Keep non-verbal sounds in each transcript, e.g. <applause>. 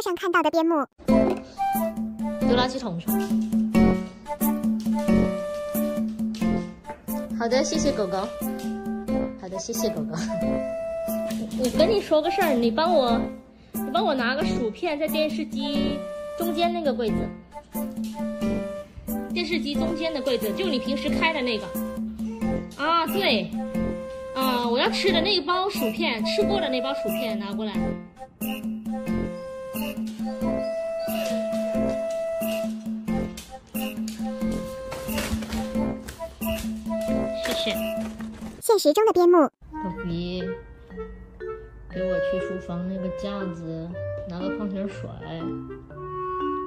络上看到的边牧，丢垃圾桶去。好的，谢谢狗狗。好的，谢谢狗狗。<laughs> 我跟你说个事儿，你帮我，你帮我拿个薯片在电视机中间那个柜子，电视机中间的柜子，就你平时开的那个。啊，对，啊，我要吃的那一包薯片，吃过的那包薯片拿过来。谢谢。现实中的边牧，宝比，给我去书房那个架子拿个矿泉水。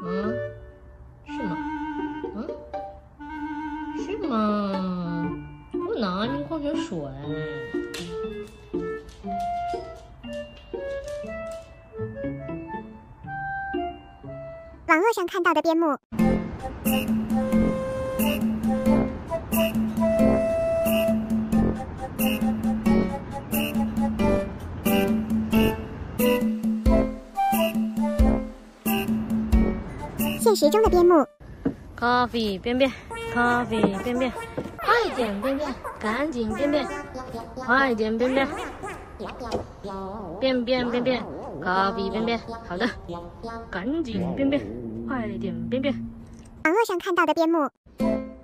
嗯，是吗？嗯，是吗？不拿那个矿泉水。网络上看到的边牧，现实中的边牧，咖啡便便，咖啡便便，快点便便，赶紧便便，快点便便，便便便便，咖啡便便，好的，赶紧便便，快点便便。网络上看到的边牧，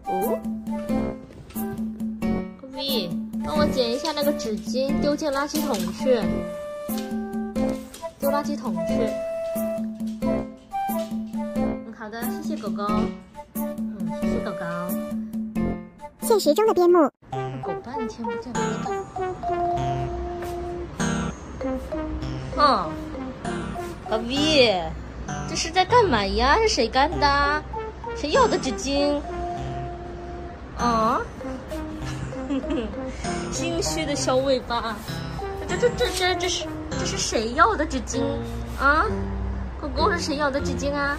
哦，咖啡，帮我捡一下那个纸巾，丢进垃圾桶去，丢垃圾桶去。嗯，好的，谢谢狗狗。嗯，谢谢狗狗。现实中的边牧，狗半天不见没哦，宝贝，这是在干嘛呀？是谁干的？谁要的纸巾？啊？<laughs> 心虚的小尾巴，这这这这这是这是谁要的纸巾啊？狗狗是谁要的纸巾啊？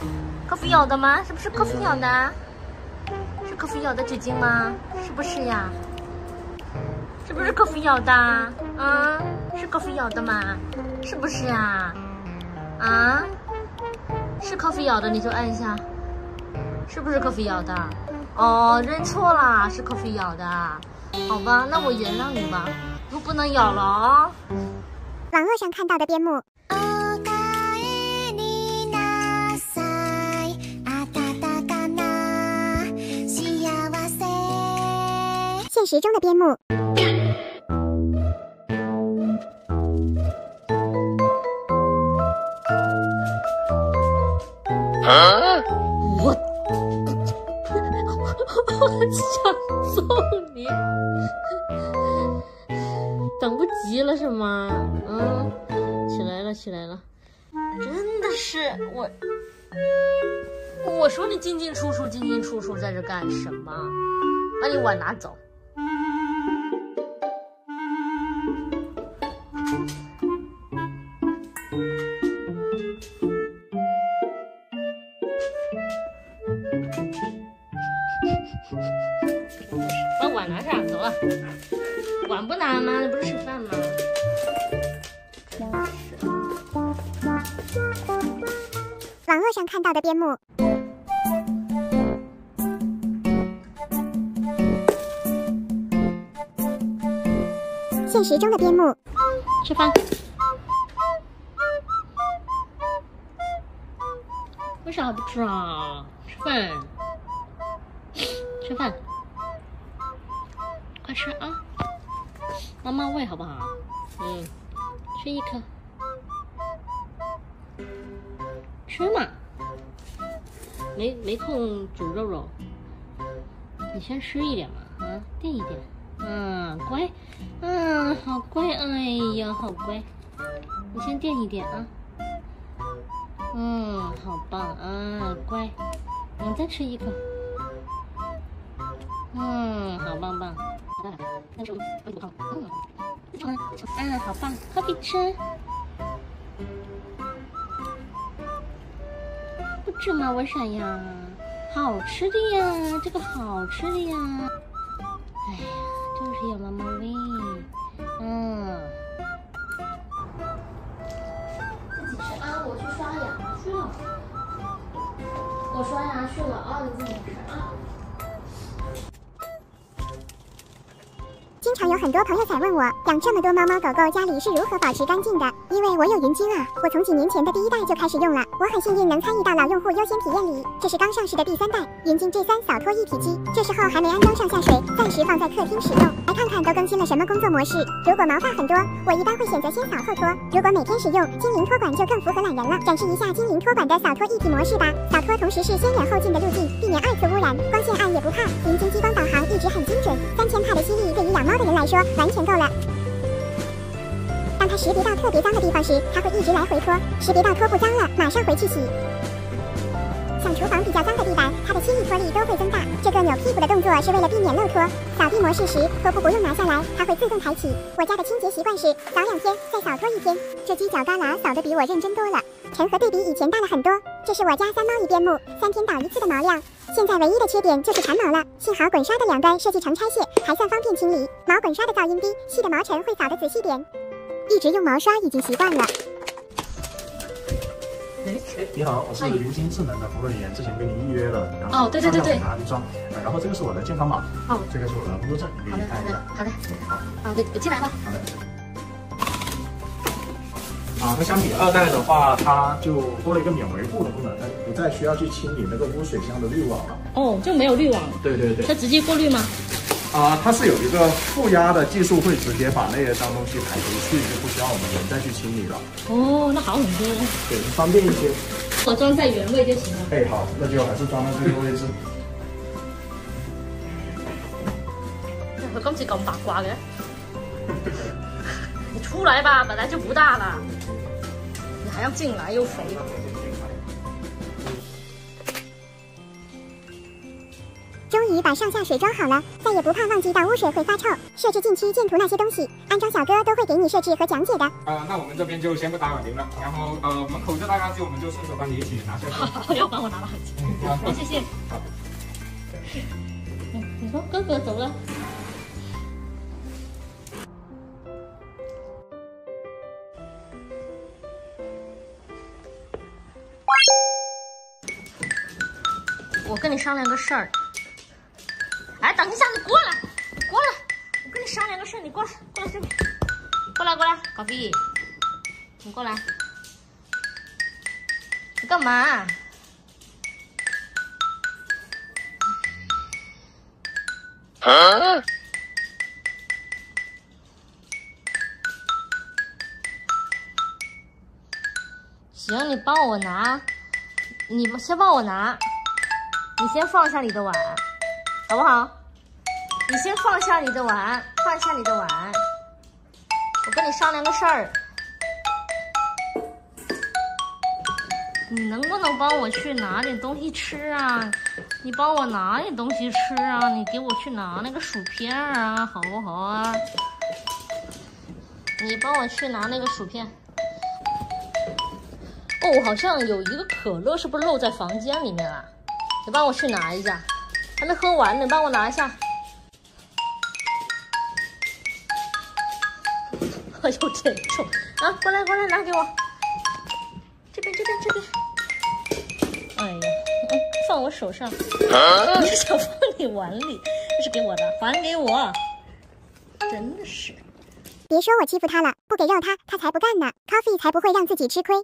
客服要的吗？是不是客服要的？是客服要的纸巾吗？是不是呀？是不是客服要的？啊，是客服要的吗？是不是啊？啊，是客服要的你就按一下，是不是客服要的？哦，认错啦，是客服要的，好吧，那我原谅你吧，以后不能咬了哦。网络上看到的边牧，おかえりなさい暖かな幸せ现实中的边牧， 我，我想揍你，等不及了是吗？嗯，起来了，起来了，真的是我，我说你进进出出，进进出出，在这干什么？把你碗拿走。碗拿上，走了。碗不拿吗？那不是吃饭吗？网络上看到的边牧，现实中的边牧，吃饭。为啥不吃啊？吃饭，吃饭，快吃啊！妈妈喂好不好？嗯，吃一颗，吃嘛。没没空煮肉肉，你先吃一点嘛，啊，垫一垫。嗯，乖，嗯，好乖，哎呀，好乖。你先垫一垫啊。嗯，好棒啊，乖。你再吃一口。嗯，好棒棒。嗯，好棒，快点吃。不吃吗？为啥呀？好吃的呀，这个好吃的呀。哎呀，就是有妈妈喂。嗯。自己吃啊，我去刷牙去了。我。刷牙去了啊，你自己吃啊。经常有很多朋友在问我，养这么多猫猫狗狗，家里是如何保持干净的？因为我有云鲸啊，我从几年前的第一代就开始用了，我很幸运能参与到老用户优先体验里。这是刚上市的第三代云鲸 G 三扫拖一体机，这时候还没安装上下水，暂时放在客厅使用。来看看都更新了什么工作模式。如果毛发很多，我一般会选择先扫后拖；如果每天使用，精灵托管就更符合懒人了。展示一下精灵托管的扫拖一体模式吧。扫拖同时是先远后近的路径，避免二次污染，光线暗也不怕。云鲸激光导航一直很精准，养猫的人来说完全够了。当它识别到特别脏的地方时，它会一直来回拖；识别到拖不脏了，马上回去洗。像厨房比较脏的地板，它的吸力拖力都会增大。这个扭屁股的动作是为了避免漏拖。扫地模式时，拖布不用拿下来，它会自动抬起。我家的清洁习惯是扫两天，再扫拖一天。这犄角旮旯扫得比我认真多了，尘和对比以前大了很多。这是我家三猫一边牧，三天倒一次的毛量。现在唯一的缺点就是缠毛了，幸好滚刷的两端设计成拆卸，还算方便清理。毛滚刷的噪音低，细的毛尘会扫得仔细点。一直用毛刷已经习惯了。哎，你好，我是云鲸智能的服务人员，之前跟您预约了，然后哦对对对对安装，呃然后这个是我的健康码，哦这个是我的工作证，你可以好的，好的看一下。，好的。好，啊，对，进来吧。好的。啊，那相比二代的话，它就多了一个免维护的功能，它不再需要去清理那个污水箱的滤网了。哦，就没有滤网，对对对它，直接过滤吗？啊，它是有一个负压的技术，会直接把那些脏东西排出去，就不需要我们人再去清理了，哦，那好很多。对，方便一些。我装在原位就行了。哎，好，那就还是装到这个位置。佢 <laughs> 今次咁八卦嘅，<laughs> 你出来吧，本来就不大了，你还要进来又肥。终于把上下水装好了，再也不怕忘记倒污水会发臭。设置禁区建图那些东西，安装小哥都会给你设置和讲解的。呃，那我们这边就先不打扰您了。然后呃，门口这大垃圾我们就顺手帮你一起拿下去。<laughs> 要帮我拿了好好，谢谢。嗯，你说哥哥走了。跟你商量个事儿。哎，等一下，你过来，你过来，我跟你商量个事儿，你过来，过来这边，过来过来，搞逼，你过来，你干嘛？行，你帮我拿，你先帮我拿，你先放下你的碗，好不好？你先放下你的碗，放下你的碗。我跟你商量个事儿，你能不能帮我去拿点东西吃啊？你帮我拿点东西吃啊！你给我去拿那个薯片啊，好不好啊？你帮我去拿那个薯片。哦，好像有一个可乐，是不是漏在房间里面了？你帮我去拿一下，还没喝完呢，你帮我拿一下。<laughs> 哎呦，真重啊！过来，过来，拿给我。这边，这边，这边。哎呀，嗯，放我手上。<laughs> 你想放你碗里？这是给我的，还给我。真的是。别说我欺负他了，不给肉他，他才不干呢。Coffee 才不会让自己吃亏。